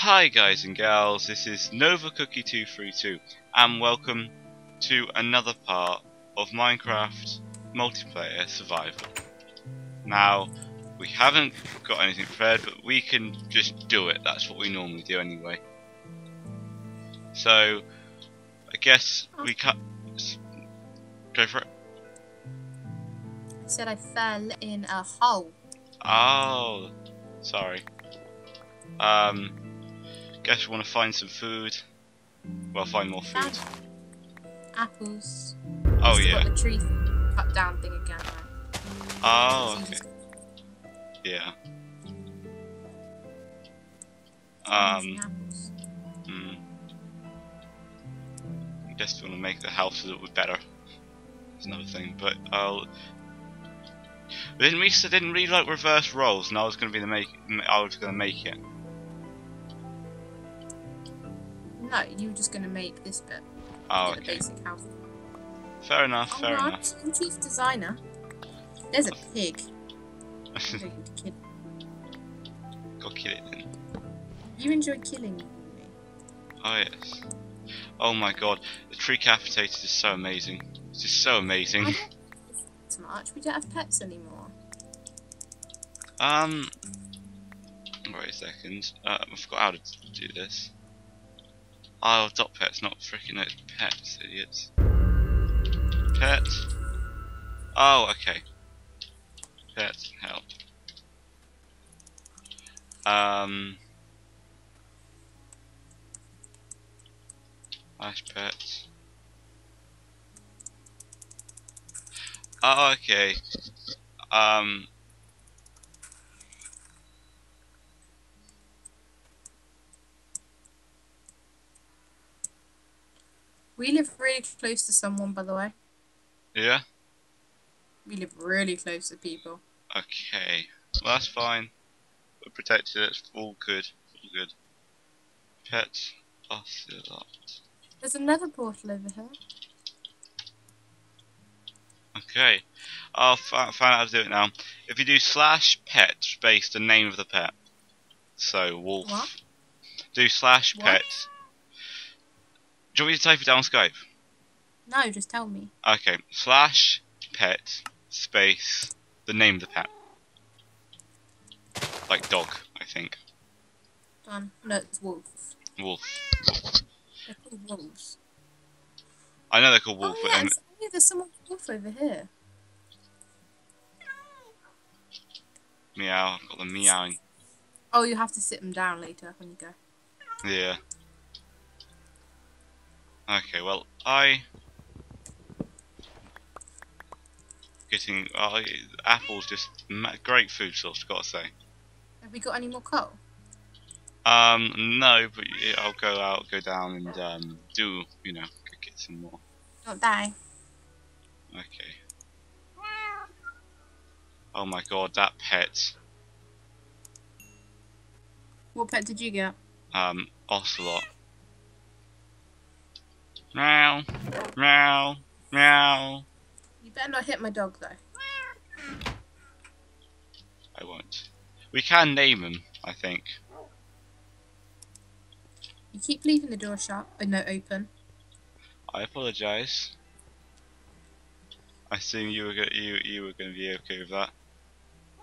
Hi guys and gals, this is Nova Cookie 232 and welcome to another part of Minecraft Multiplayer Survival. Now, we haven't got anything prepared, but we can just do it, that's what we normally do anyway. So, I guess we cut... Go for it. I said I fell in a hole. Oh, sorry. Um, guess we want to find some food. Well, find more food. Apples. Oh Still yeah. Got the tree cut down thing again. Right? Oh okay. Yeah. Um. Hmm. I guess we want to make the house a little bit better. That's another thing, but I'll. Didn't we? Didn't really like reverse roles, and I was going to be the make. I was going to make it. No, you were just gonna make this bit. Oh, okay. basic house. Fair enough. Oh, Fair no, enough. I'm chief designer. There's a pig. Go kill it then. You enjoy killing me. Oh yes. Oh my god, the Treecapitator is so amazing. It's just so amazing. I don't so much. We don't have pets anymore. Um. Wait a second. Uh, I forgot how to do this. Oh, dot pets, not freaking it's pets, idiots. Pet. Oh, okay. Pet help. Um. Slash pets. Oh, okay. Um. We live really close to someone, by the way. Yeah. We live really close to people. Okay, well that's fine. We're protected. It's all good. All good. Pets ocelot. There's another portal over here. Okay, I'll find out how to do it now. If you do slash pet space the name of the pet, so wolf. What? Do slash What? pet. Do you want me to type it down Skype? No, just tell me. Okay, slash pet space the name of the pet. Like dog, I think. Done. No, it's wolf. Wolf. They're called wolves. I know they're called wolf, oh, but yeah, then oh, yeah, there's someone wolf over here. meow. I've got the meowing. Oh, you have to sit them down later when you go. Yeah. Okay, well, I getting uh, apples just great food source. Gotta say. Have we got any more coal? Um, no, but I'll go out, go down, and um, do you know, get some more. Don't die. Okay. Oh my god, that pet. What pet did you get? Um, ocelot. Meow, meow, meow. You better not hit my dog though. I won't. We can name him, I think. You keep leaving the door shut, but no, open. I apologise. I assume you were go- you you were going to be okay with that.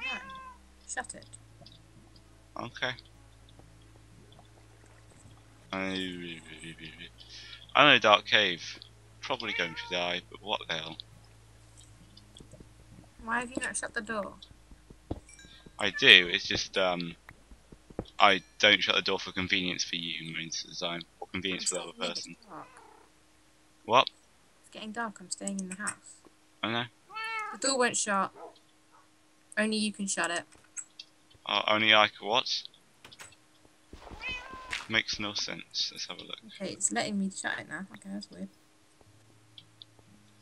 No, shut it. Okay. I I know Dark Cave. Probably going to die, but what the hell? Why have you not shut the door? I do. It's just um, I don't shut the door for convenience for you most of the time, or convenience for the other person. What? It's getting dark. I'm staying in the house. I know. The door won't shut. Only you can shut it. Uh, only I could what? Makes no sense. Let's have a look. Okay, it's letting me shut it now. Okay, that's weird.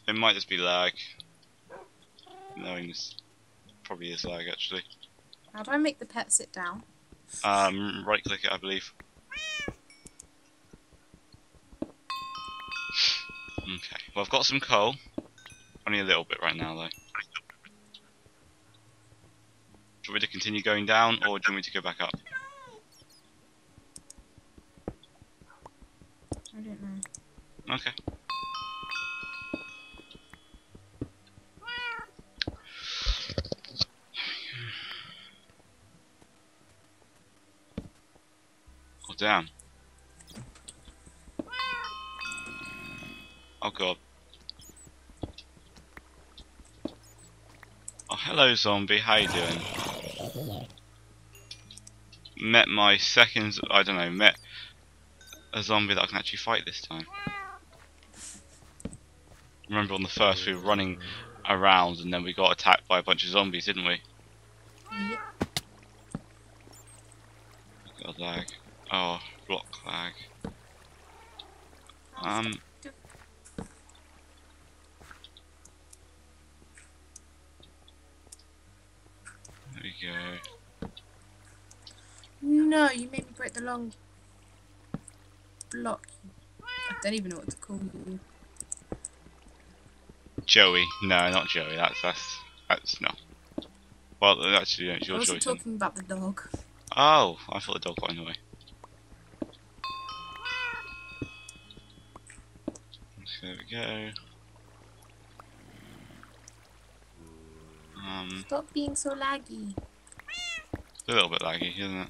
It might just be lag. Knowing this probably is lag actually. How do I make the pet sit down? Um, right click it, I believe. Okay, well I've got some coal. Only a little bit right now though. Do you want me to continue going down or do you want me to go back up? Okay. Oh damn. Oh god. Oh hello zombie, how you doing? Met my second, I don't know, met a zombie that I can actually fight this time. Remember on the first we were running around and then we got attacked by a bunch of zombies, didn't we? God lag. Oh, block lag. Um, there we go. No, you made me break the long block. I don't even know what to call you. Joey. No, not Joey. That's that's that's no. Well, actually, no, it's I wasn't choice. then. talking about the dog. Oh, I thought the dog got in the way. There we go. Um, Stop being so laggy. a little bit laggy, isn't it?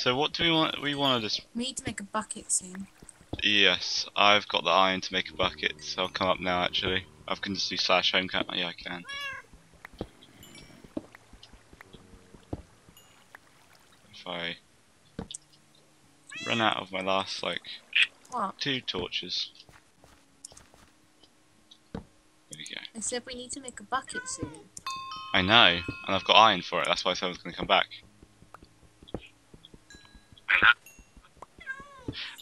So what do we want? We want to just We need to make a bucket soon. Yes, I've got the iron to make a bucket, so I'll come up now actually. I can just do slash home can't Yeah, I can. If I run out of my last, like, What? two torches. There we go. I said we need to make a bucket soon. I know, and I've got iron for it, that's why someone's going to come back.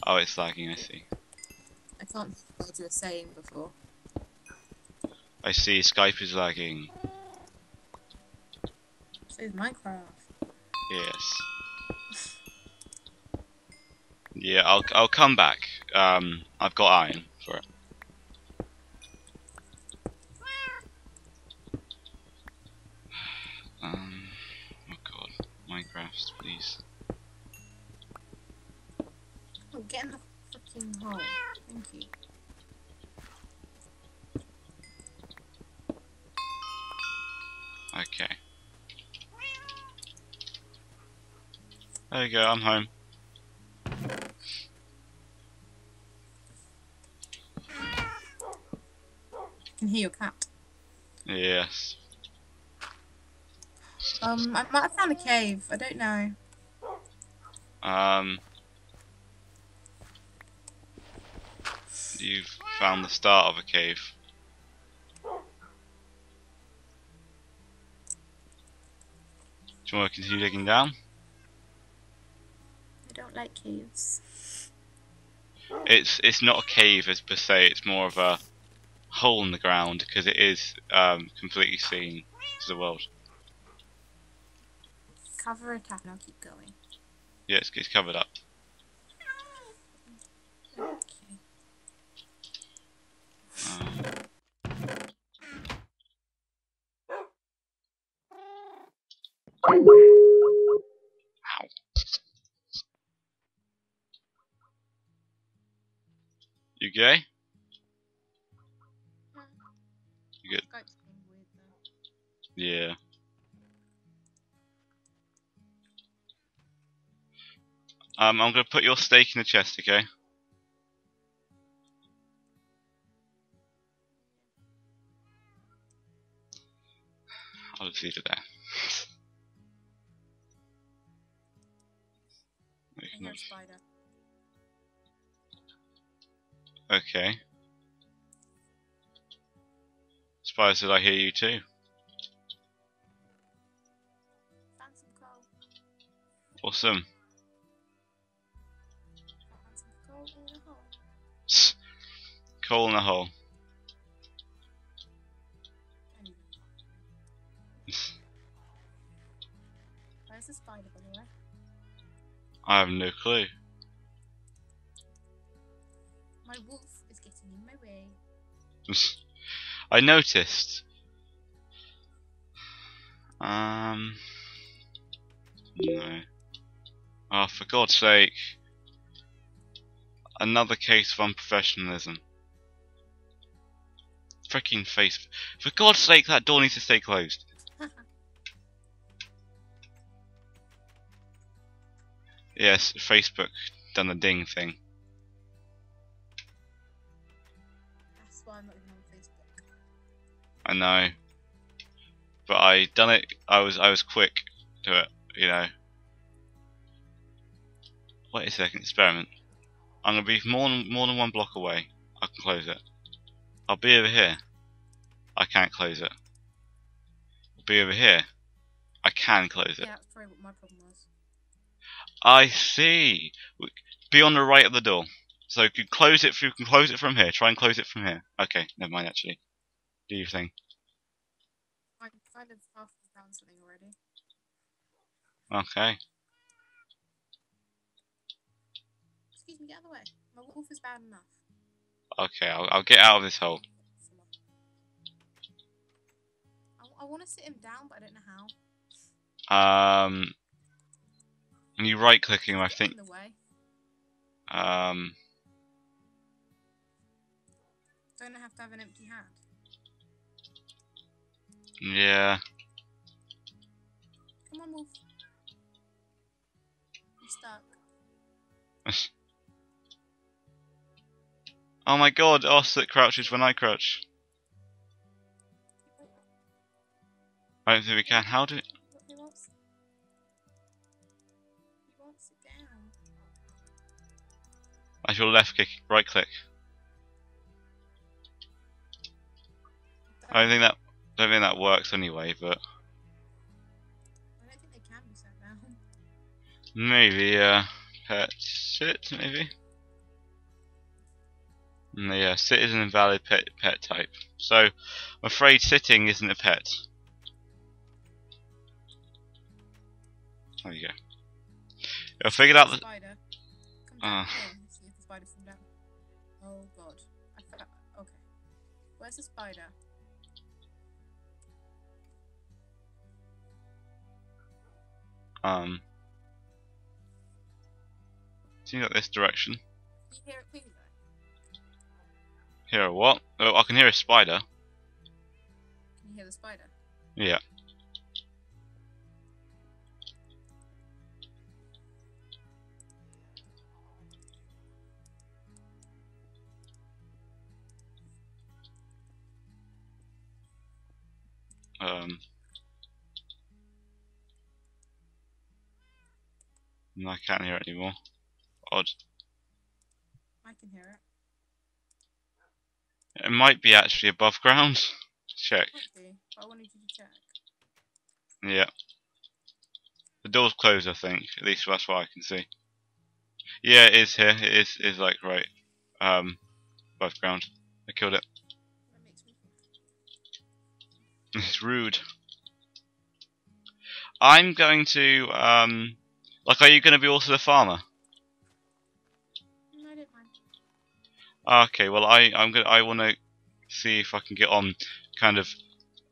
Oh, it's lagging, I see. I can't hear what you were saying before. I see, Skype is lagging. So is Minecraft. Yes. Yeah, I'll I'll come back. Um, I've got iron for it. Um, oh god, Minecraft, please. Oh, get in the freaking hole. Thank you. Okay. You go. I'm home. I can hear your cat. Yes. Um, I might have found a cave. I don't know. Um. You've found the start of a cave. Do you want to continue digging down? I don't like caves. It's it's not a cave as per se. It's more of a hole in the ground because it is um, completely seen to the world. Cover attack and I'll keep going. Yeah, it's, it's covered up. Okay. Um, Ow. You gay? You good? Skype's being weird though. Yeah. Um, I'm gonna put your stake in the chest, okay? I'll just leave it there. I hear a spider. Okay. Spider said I hear you too. Found some coal. Awesome. Coal in a hole. S- Coal in a hole. Anyway. Where's the spider, by the way? I have no clue. My wolf is getting in my way. I noticed. Um. No. Oh, for God's sake. Another case of unprofessionalism. Freaking face. For God's sake, that door needs to stay closed. Yes, Facebook done the ding thing. I know. But I done it I was I was quick to it, you know. Wait a second, experiment. I'm gonna be more than more than one block away. I can close it. I'll be over here. I can't close it. I'll be over here. I can close it. Yeah, that's probably what my problem was. I see. Be on the right of the door. So you can close it. You can close it from here. Try and close it from here. Okay, never mind. Actually, do your thing. I kind of half found something already. Okay. Excuse me, get out of the way. My wolf is bad enough. Okay, I'll, I'll get out of this hole. I, want to sit him down, but I don't know how. Um, you right clicking. I think. In the way. Um, Don't I have to have an empty hand? Yeah. Come on, wolf. I'm stuck. oh my God! Osset crouches when I crouch. I don't think we can. How do? Look, He wants. He wants it down. As your left click, right click. I don't think that. I don't think that works anyway, but I don't think they can be set down. maybe. Uh, pet sit maybe. Mm, Yeah, sit is an invalid pet pet type. So, I'm afraid sitting isn't a pet. There you go. I figured out that. Come. See if the spider down. Oh god. I forgot. Okay. Where's the spider? Um. Seems like this direction. Hear it moving? Hear a what? Oh, I can hear a spider. Can you hear the spider? Yeah. Um. No, I can't hear it anymore. Odd. I can hear it. It might be actually above ground. Check. Be, I wanted you to check. Yeah. The door's closed, I think. At least that's what I can see. Yeah, it is here. It is is like right um above ground. I killed it. That makes me It's rude. I'm going to um like are you gonna be also the farmer? No, I don't mind. Okay, well I, I'm gonna I wanna see if I can get on kind of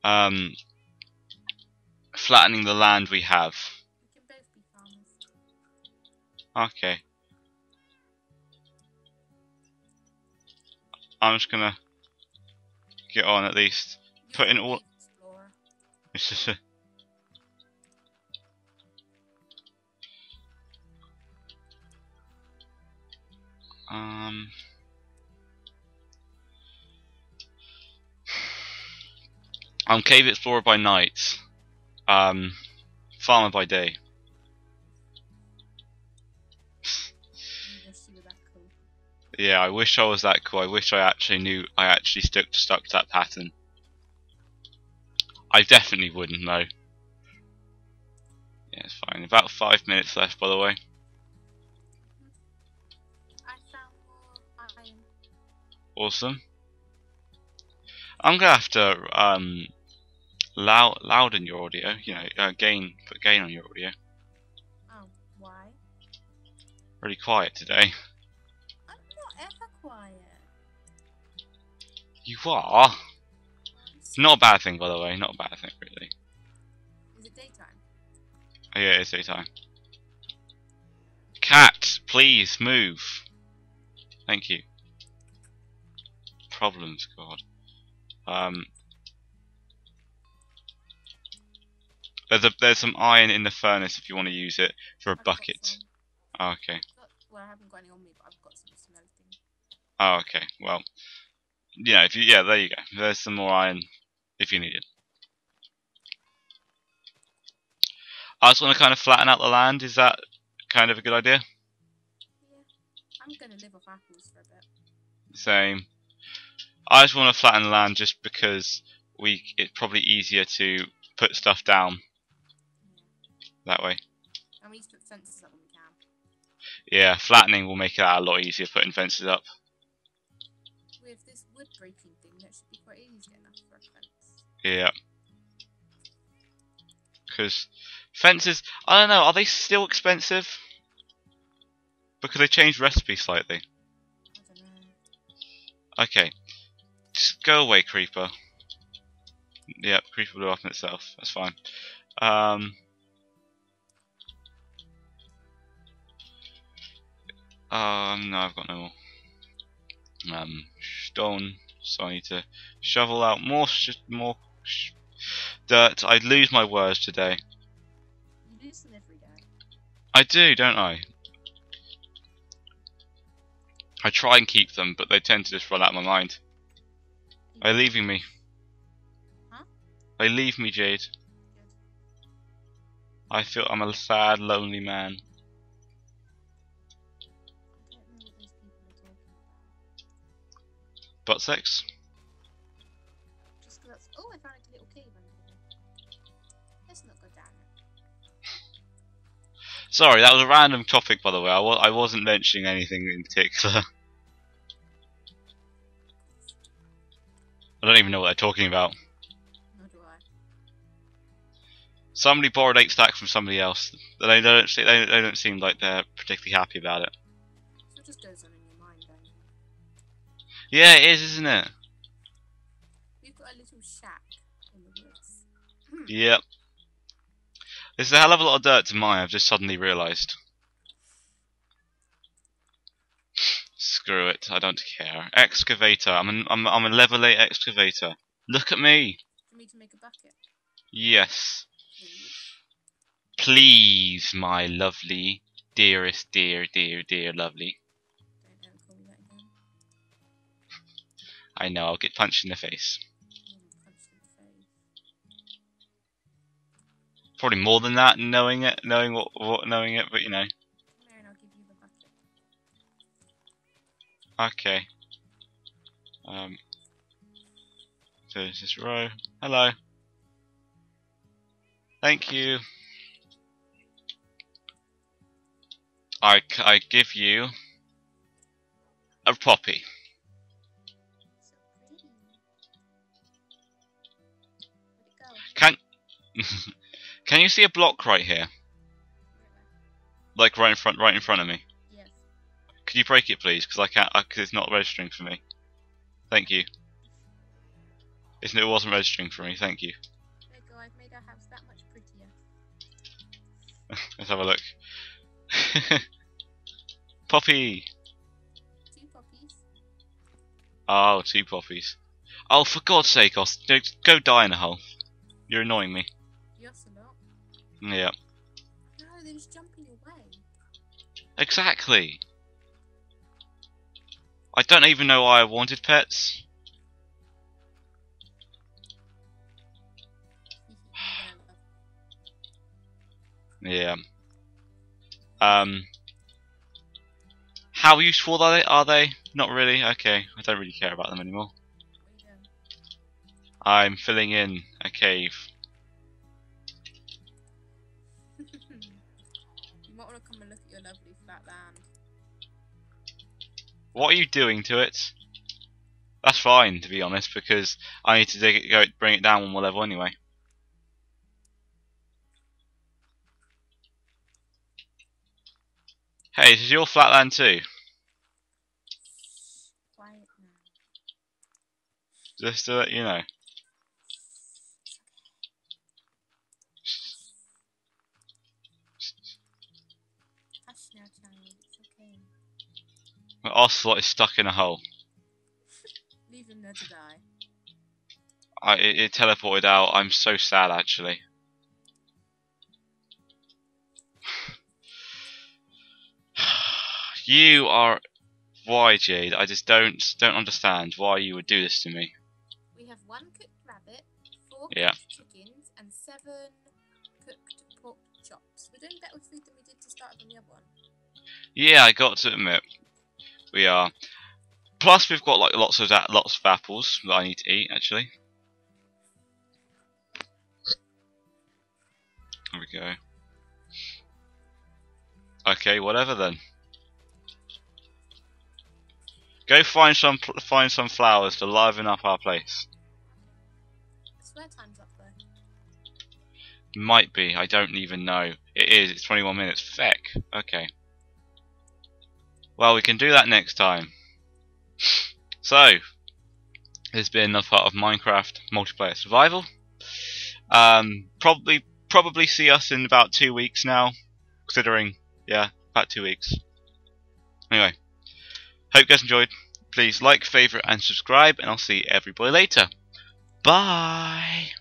um flattening the land we have. We can both be farmers. Okay. I'm just gonna get on at least. Put in all- Um I'm cave explorer by night. Um farmer by day. Yeah, I wish I was that cool. I wish I actually knew I actually stuck to stuck to that pattern. I definitely wouldn't though. Yeah, it's fine. About five minutes left by the way. Awesome. I'm gonna have to um loud louden your audio, you know, uh, gain put gain on your audio. Oh, why? Really quiet today. I'm not ever quiet. You are. Not a bad thing, by the way. Not a bad thing, really. Is it daytime? Oh, yeah, it's daytime. Cat, please move. Thank you. Problems, God. Um. There's a, there's some iron in the furnace if you want to use it for a I've bucket. Oh, okay. Got- Well, I haven't got any on me, but I've got some smelting. Oh, okay. Well, yeah. If you yeah, there you go. There's some more iron if you need it. I just want to kind of flatten out the land. Is that kind of a good idea? Yeah. I'm gonna live off apples for a bit. Same. I just want to flatten the land just because we it's probably easier to put stuff down that way. And we need to put fences up when we can. Yeah, flattening will make that a lot easier putting fences up. With this wood breaking thing, that should be quite easy enough for a fence. Yeah. Because fences, I don't know, are they still expensive? Because they changed recipe slightly. I don't know. Okay. Just go away, creeper. Yep, creeper blew up in itself. That's fine. Um. Um, no, I've got no more. Um, stone. So I need to shovel out more, sh- more sh- dirt. I lose my words today. You lose them every day. I do, don't I? I try and keep them, but they tend to just run out of my mind. Are you leaving me? Huh? Are you leave me, Jade? I feel I'm a sad, lonely man. I don't know what those people are talking about. Butt sex? Just 'cause that's. Oh, I found a little cave. Let's not go down. Sorry, that was a random topic, by the way. I, wa- I wasn't mentioning anything in particular. I don't even know what they're talking about. Do I. Somebody borrowed eight stacks from somebody else. They don't, they don't, they they don't seem like they're particularly happy about it. So it just goes on in your mind then. Yeah, it is, isn't it? We've got a little shack in the woods. Yep. There's a hell of a lot of dirt to mine, I've just suddenly realised. Screw it, I don't care. Excavator, I'm, an, I'm, I'm a level 8 excavator. Look at me! For me to make a bucket. Yes. Please. My lovely, dearest, dear, dear, dear, lovely. Don't ever call me that again. I know, I'll get punched in the face. I'm gonna punch you in the face. Probably more than that, knowing it, knowing what, what knowing it, but you know. Okay. Um. There's this row. Hello. Thank you. I, I give you a poppy. Can can you see a block right here, like right in front, right in front of me? Could you break it, please? Because I can't. Because it's not registering for me. Thank you. It's, it wasn't registering for me. Thank you. There you go. I've made our house that much prettier. Let's have a look. Poppy. Two poppies. Oh, two poppies. Oh, for God's sake, Os, go- die in a hole. You're annoying me. You also not. Yeah, No, they're just jumping away. exactly. I don't even know why I wanted pets. Yeah. Um. How useful are they? Are they? Not really. Okay, I don't really care about them anymore. I'm filling in a cave. you might want to come and look at your lovely flat land. What are you doing to it? That's fine, to be honest, because I need to dig it, go bring it down one more level anyway. Hey, this is your flatland too. Just to let you know. My ocelot is stuck in a hole. Leave him there to die. I, it, it teleported out. I'm so sad, actually. you are why, Jade? I just don't don't understand why you would do this to me. We have one cooked rabbit, four Yeah. cooked chickens, and seven cooked pork chops. We're doing better with food than we did to start on the other one. Yeah, I got to admit, we are. Plus, we've got like lots of that, lots of apples that I need to eat. Actually, there we go. Okay, whatever then. Go find some find some flowers to liven up our place. Time's up though. Might be. I don't even know. It is. It's 21 minutes. Feck. Okay. Well, we can do that next time. So, this has been another part of Minecraft multiplayer survival. Um, probably, probably see us in about two weeks now. Considering, yeah, about two weeks. Anyway, hope you guys enjoyed. Please like, favorite, and subscribe, and I'll see everybody later. Bye.